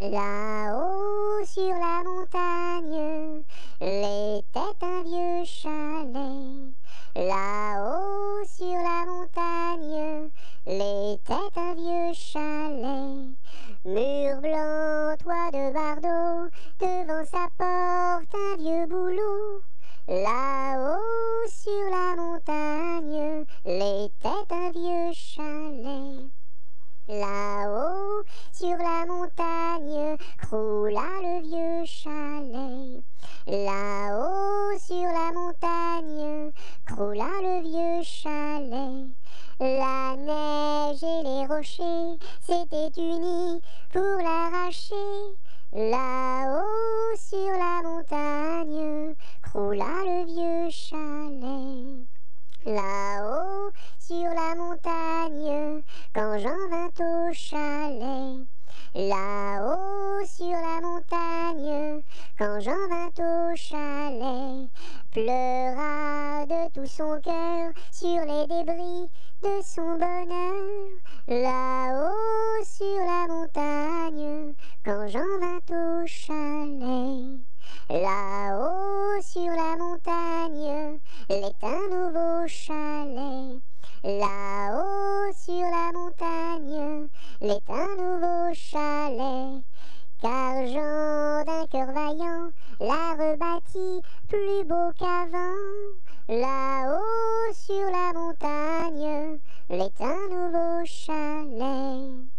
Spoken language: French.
Là-haut sur la montagne, l'était un vieux chalet. Là-haut sur la montagne, l'était un vieux chalet. Mur blanc, toit de bardeau, devant sa porte un vieux boulot. Là-haut sur la montagne, l'était un vieux chalet. Sur la montagne croula le vieux chalet. Là-haut sur la montagne croula le vieux chalet. La neige et les rochers s'étaient unis pour l'arracher. Là-haut sur la montagne croula le vieux chalet. Là-haut sur la montagne, quand j'en vint au chalet. Là-haut sur la montagne, quand j'en vint au chalet, pleura de tout son cœur sur les débris de son bonheur. Là-haut sur la montagne, quand j'en vint au chalet. Là-haut sur la montagne, l'est l'est un nouveau chalet. Car Jean d'un cœur vaillant l'a rebâti plus beau qu'avant. Là-haut sur la montagne, l'est un nouveau chalet.